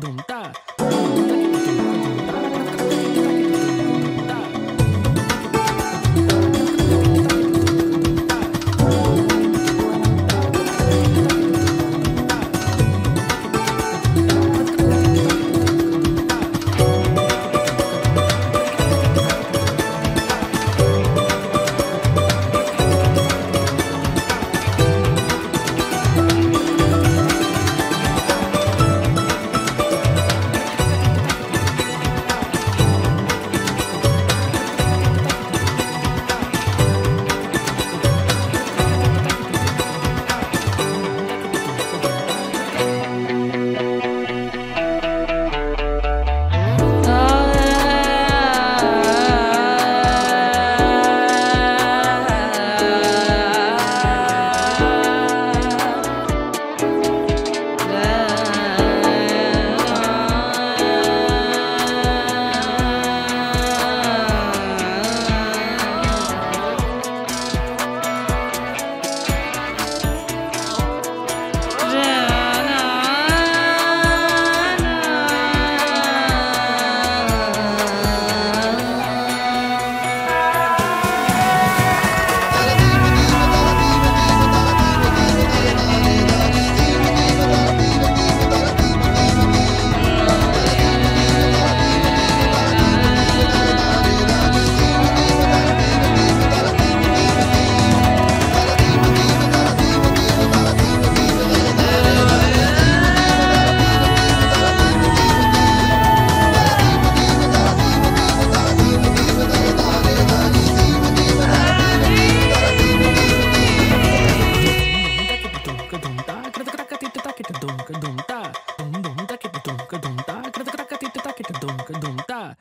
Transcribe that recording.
dum 熊大